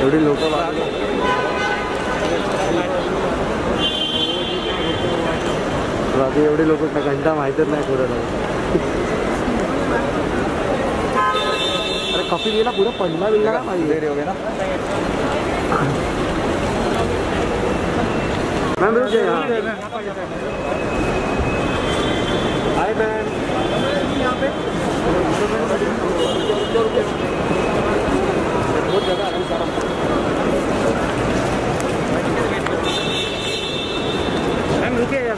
एवढी लोक बाकी एवढी लोक घंटा माहीतच नाही पुढं अरे कॉफी गेला पुढं पडला बिडला का पाहिजे मैम रुक जाइए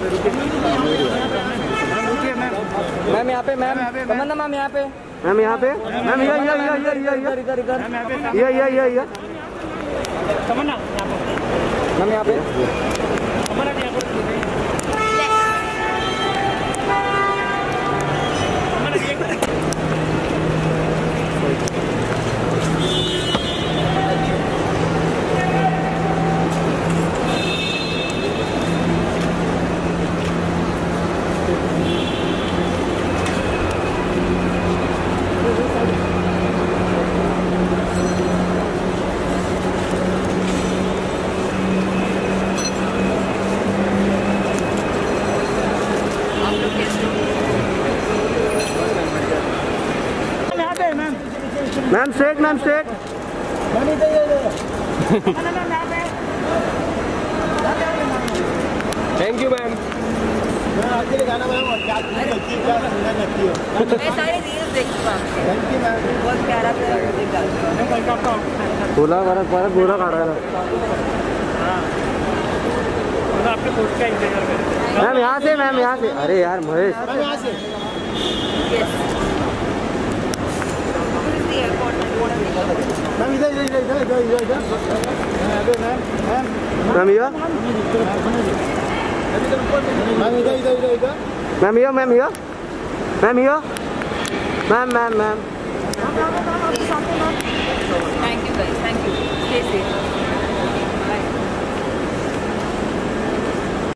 मैम यहाँ पे मैम। रुकिए मैम मैम यहाँ पे। मैम तमन्ना मैम यहाँ पे। मैम यहाँ पे मैम ये ये ये ये ये। इधर इधर पे। ये ये ये ये। तमन्ना मैम यहाँ पे। म्यूज़िक डालते हो। मैं कल का आपका बोला परत परत बोला मतलब आपके पोस्ट का इंतज़ार करें मैम यहाँ से मैम यहाँ से. अरे यार Mahesh. Mamiyo? Mamiyo, mamiyo? Mamiyo? Ma'am, ma'am, ma'am. Thank you guys, thank you.